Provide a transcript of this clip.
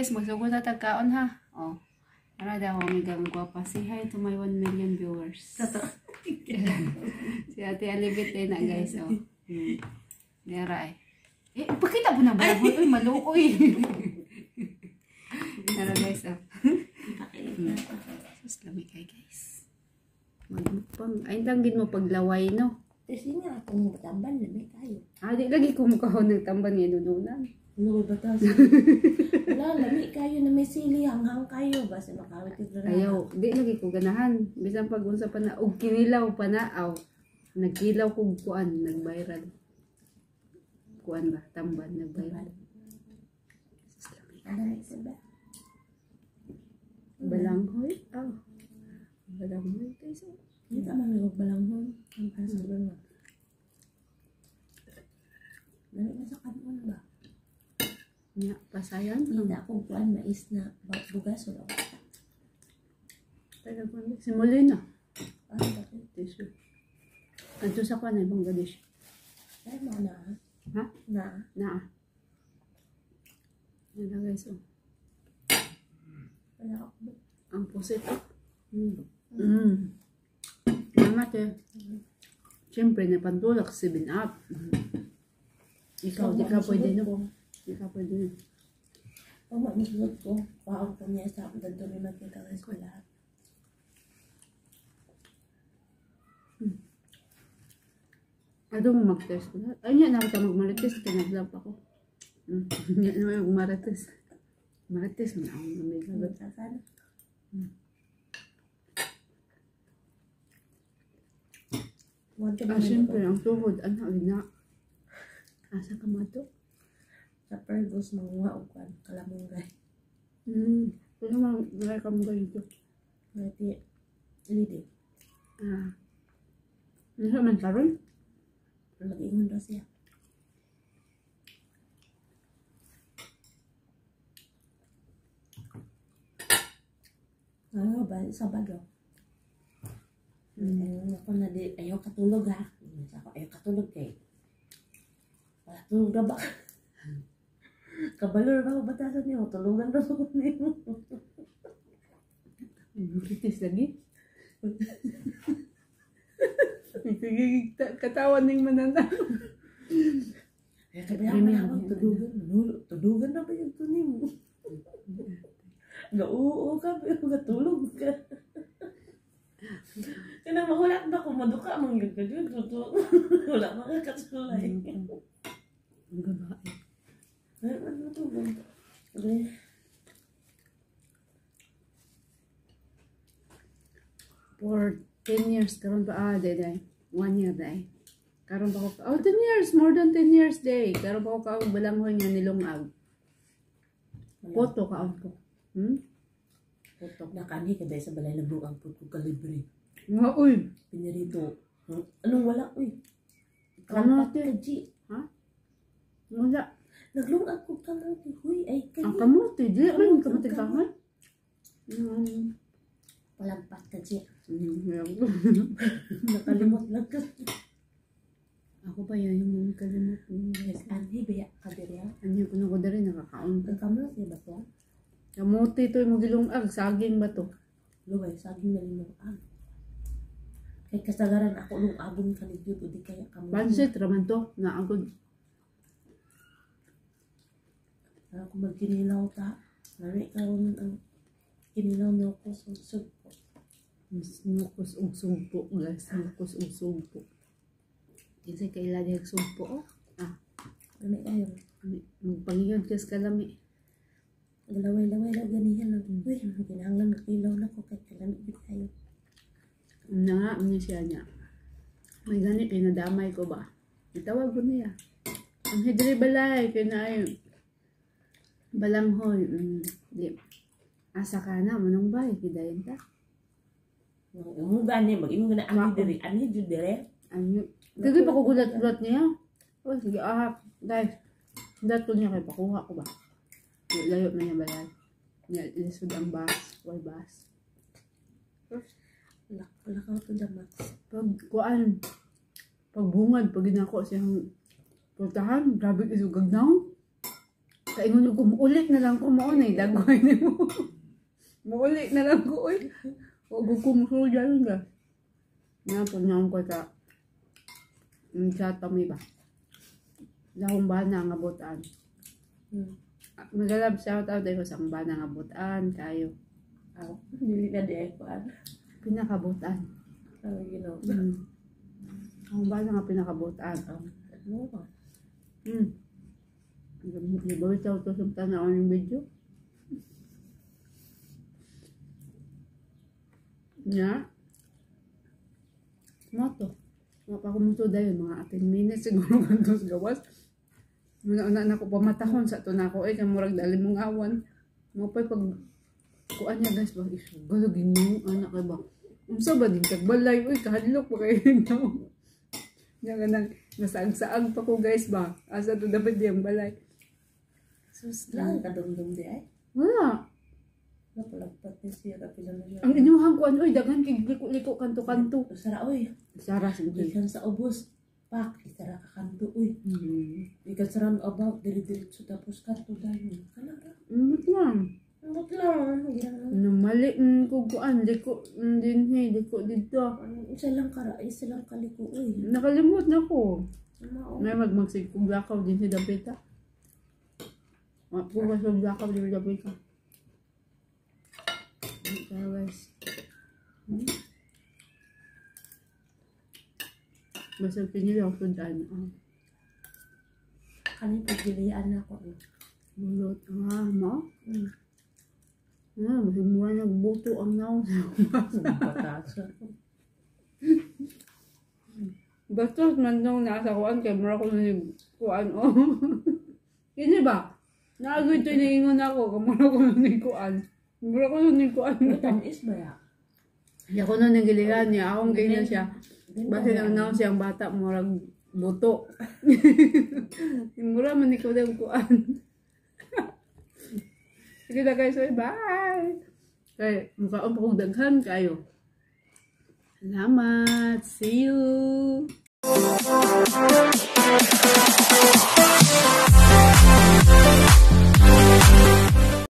guys, magsugod na ha. Oh. Para daw may gang gwapa. Say hi to my 1 million viewers. Totoo. si Ate Alibit din na guys. Oh. Hmm. Dera eh. Eh, ipakita mo na ba? Uy, maluoy. Pero guys, oh. Sus, lamig kay guys. Magmukbang. Ay, tanggin mo paglaway, no? Kasi nga, kung matambal na may tayo. Ah, di lagi kumukahon ng tamban nga nununan. Ano ba batas? Wala, lami kayo na may sili, hanghang kayo. Basta makawit yung drama. Ayaw, di lagi ko ganahan. Bisan pag unsa pa na, og kinilaw pa na, aw. Nagkilaw kog kuan, nag-viral. Kuan ba? Tamban, nag-viral. Ano ba? Balanghoy? Aw. Balanghoy guys. Hindi ka man nagog balanghon. Ang para sa drama. Lami na sa kanon ba? Nya, pasayan. Hindi akong kuan mais na ba- bugas o Tagal pa na. Simulay na. Ano ba ito? Tissue. Anto sa kuan ay Bangladesh. Ay, mo na. Ha? Na. Na. Yan na guys. Oh. Wala ako. Ang pusit. Mm. Mm. Eh. Siyempre, napantulak 7 up. Ikaw, di ka pwede no. Di ka pwede no. Pag magmusulot ko, paong ko niya sa akin doon may magkita sa eskwela. Ano mo mag-test ko na? Ay, yan, nakita mag-marites. Kinag-vlog ako. Mm. Yan naman yung marites. Marites, man ako na may. Sasana. Want to Ah, siyempre, ang tuhod, ano, na. Asa ka mo to? Sa Pergos, mga o kwan, kalamungay. Hmm. Pero mga gaya ka mo ganito. Ngati, hindi. Ah. Ano man karon? Mag-ingon daw siya. Ano ba, Sabado. Mm. Ako na di, ayaw katulog ha. Ako, ayaw katulog kay. Wala tulog na ba? Kabalo na ako batasan niyo, tulugan na ako niyo. Kitis lagi. Katawan ng mananda. Kaya ako na ako, tulugan, tulugan na ba yung tunin mo? Gauo ka, pero gatulog ka. Kaya mahulak na kung maduka, manggag ka dyan, totoo. Wala mga kasulay. Ang gabae. Ano to ba? For 10 years, karon pa, ah, day, day. One year, day. Karon pa ko, oh, 10 years, more than 10 years, day. Karon pa ko kaong balanghoy nga nilungag. Poto kaon ko. Hmm? Poto. Nakani ka dahil sa balay na buang po ko kalibre. Nga, uy. Pinirito. Hmm? Anong wala, uy? Ano, Kapat ka, G. Wala. Naglungag ko kamote. Huy, ay Ang kayo. kamote, di man kamote kahan. Hmm. Palagpat ka. Hmm. Nakalimot lang ka. Ako ba yan yung kalimot mo? Yes, ani, baya ka diri, ah. Ano ko na ko dali nakakaon ka. Ang kamote ba to? Kamote ito yung magilungag, saging ba to? Luway, saging na limang ag. Kay kasagaran ako nung agong kanigyo, o di kaya kamote. Pansit raman to, naagod. Ako kung magkinilaw ta. Nari ka rin ang kinilaw niyo ko sa sugpo. Nukos og sumpo, guys. Nukos og sumpo. Kasi kaila dihag sumpo, oh. Nari kayo. Magpangiyod kas kalami. Naglaway-laway na ganihan lang. Uy, kinahanglan magkilaw na ko kay kalamit kayo. Una nga, ano siya niya. May ganit, pinadamay ko ba? Itawag ko niya. Ang hidri balay, kinayon. Balanghoy. Mm, di. Asa ka na, manong bay, kidayin ta. Yung gani, mag-ingon na ani diri. Ani jud dire. Ano? Pa ko gulat-gulat niya. Oh, sige, ah, guys. Dato niya kay pakuha ko ba? Layo na niya ba yan? Niya, lisod ang bus. Why bus? Wala, wala ka to damat. Pag, kuan, pag bungad, pag ginako siyang pultahan, grabe isugag na. Kaingon ko, muulit na lang ko mo na dagway ni mo. muulit na lang ko, oy. Huwag ko kumusul dyan ka. Nga po nga ko ka. Yung chat kami ba? Lahong ba na nga butaan. Hmm. Magalab shout out ko sa ang bana nga butaan kayo. Aw, dili na di ay kuan. Pinakabutaan. Ang ginawa. Mm. Ang bana nga pinakabutaan. Ano ba? Hmm. Ibawit ako to sa na yung video. Nya. Moto. Mga pa kumuto dahil mga 10 minutes siguro kantos gawas. Una-una na ko pamatahon sa to na ako eh kay murag dali mong awan. Mo pa pag kuan niya guys ba isugal ginoo anak kay ba. Unsa ba din tagbalay oy kahadlok pa kay no. Nya ganang nasaag-saag pa ko guys ba. Asa to dapat diyang balay. Sus, lang kadumdum di ay. Wala. Ang inyong kuan oy daghan kay liko-liko kanto-kanto. Sara oy. Sara sige. Sa ubos. Pak, isara ka kanto. Hmm. Ikan sa round about diri-diretso tapos kanto dahil. Kana ra. Umot lang. Ang lang. Ano mali mm, ko kuan liko mm, din he liko dito. isa lang kara, isa lang kaliko oy. Nakalimot na ko. May magmagsig kong lakaw din si Dapita. Ako ba sa lakaw din si Dapita? Kaya guys. Hmm? Basta pinili ako dyan. Ah, Kani pagilian ako. bulot. Ah, mo? Hmm. Ah, mura nagbuto ang naon. Patasa. Basta man nung nasa kuan kay mura ko ni kuan oh. Kini ba? Naagoy to niingon ako, kamura ko ni kuan. Mura ko ni kuan. Tamis ba ya? Siya ko na nagilihan niya, akong ganyan siya. Basta nang naon siyang bata, murag buto. mura man ko ng kuan. Sige na guys, bye! Kay, mukha pa kong daghan kayo. Salamat! See you!